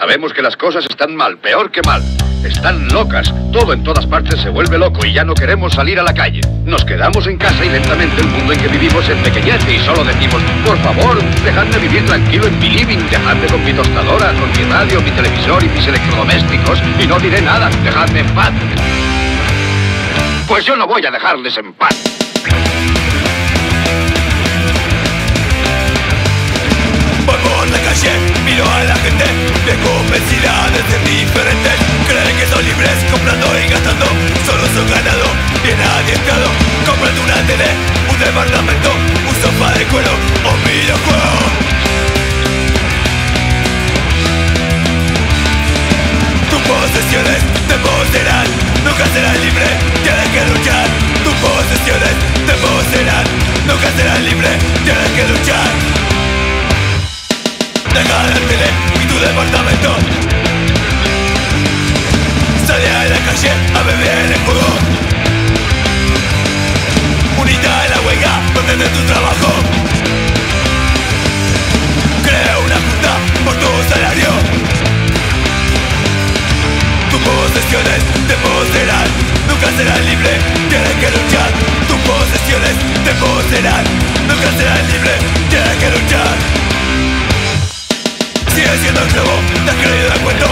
Sabemos que las cosas están mal, peor que mal. Están locas. Todo en todas partes se vuelve loco y ya no queremos salir a la calle. Nos quedamos en casa y lentamente el mundo en que vivimos empequeñece y solo decimos, por favor, dejadme vivir tranquilo en mi living, dejadme con mi tostadora, con mi radio, mi televisor y mis electrodomésticos y no diré nada, dejadme en paz. Pues yo no voy a dejarles en paz. Departamento Un sofá de cuero o videojuego Tus posesiones te poseerán Nunca serás libre, tienes que luchar. Tus posesiones te poseerán Nunca serás libre, tienes que luchar. Deja la tele y tu departamento. Salí a la calle a beber posesiones te poseerán. Nunca serás libre, tienes que luchar. Tus posesiones te poseerán. Nunca serás libre, tienes que luchar. Sigue siendo esclavo, te has creído el cuento.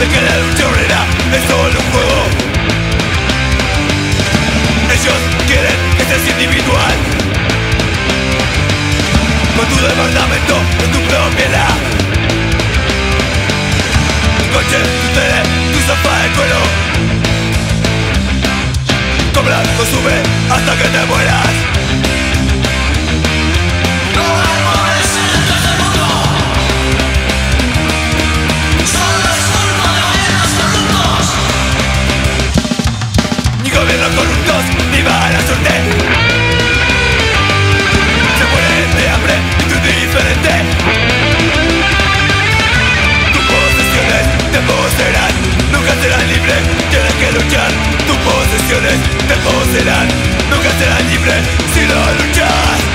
De que la lucha obrera es solo un juego. Ellos quieren que seas individual. Con tu departamento, Consume, hasta que te mueras errores, tampoco serán, nunca serán libres si lo luchas.